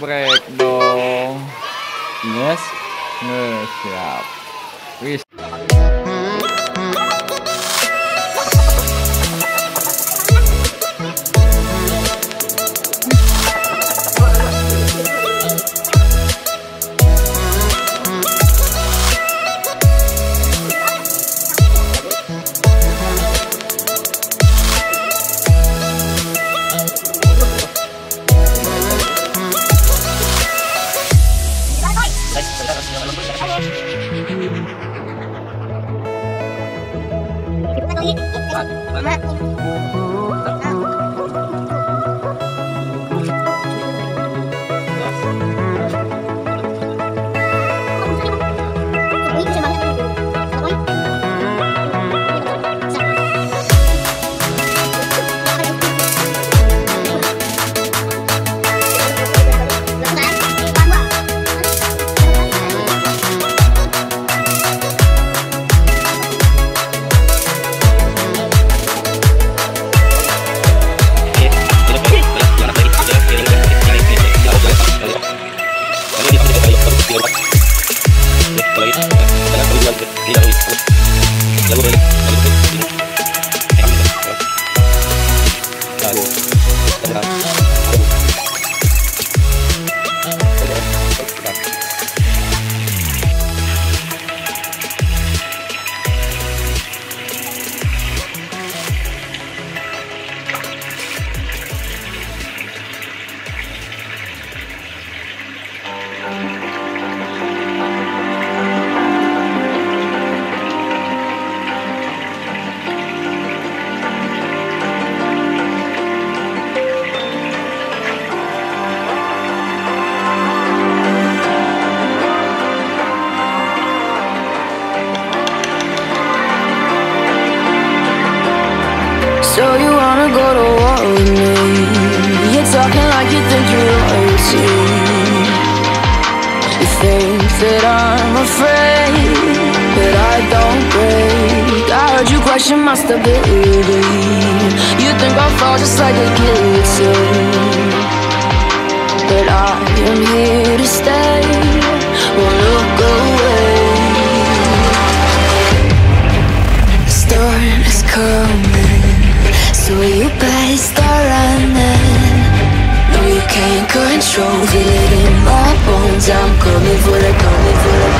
break dong. Yes, nges, siap. Wis. Thank you. Gracias. So you wanna go to war with me? You're talking like you think you're royalty. You think that I'm afraid, but I don't break. I heard you question my stability. You think I'll fall just like a guillotine, but I am here control, feel it in my bones. I'm coming for the, coming for the.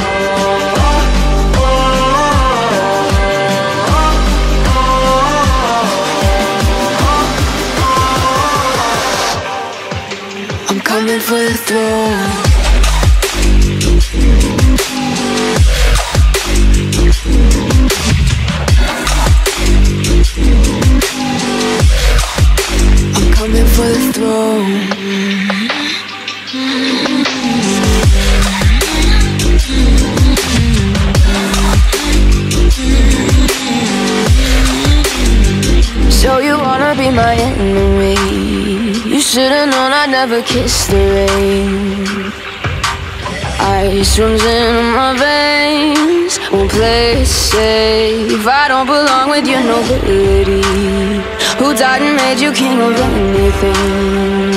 I'm coming for the throne. My enemy? You should've known I'd never kiss the rain. Ice runs in my veins, won't play it safe. I don't belong with your nobility. Who died and made you king of anything?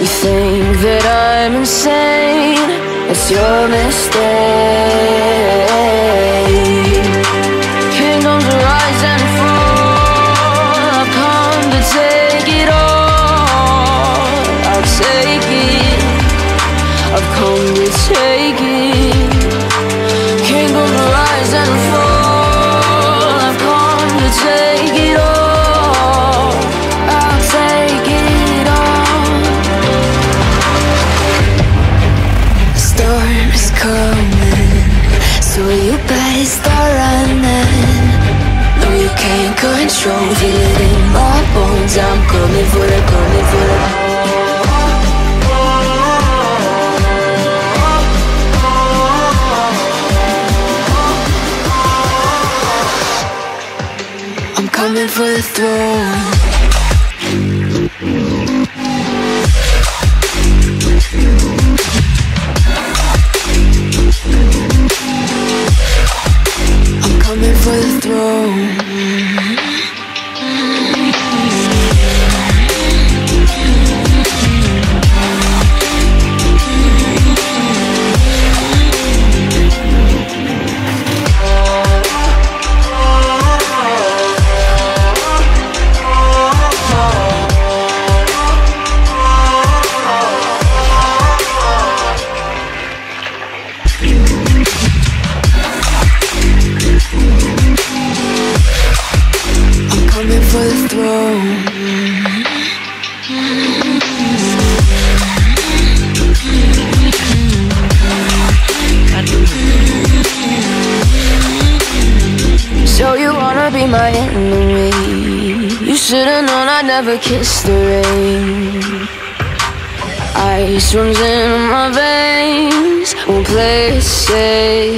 You think that I'm insane? It's your mistake. Is coming, so you better start running. No, you can't control, feel it in my bones. I'm coming for the, coming for the. I'm coming for the throne. I'm coming for the throne. My enemy. You should've known I'd never kiss the rain. Ice runs in my veins, won't play it safe.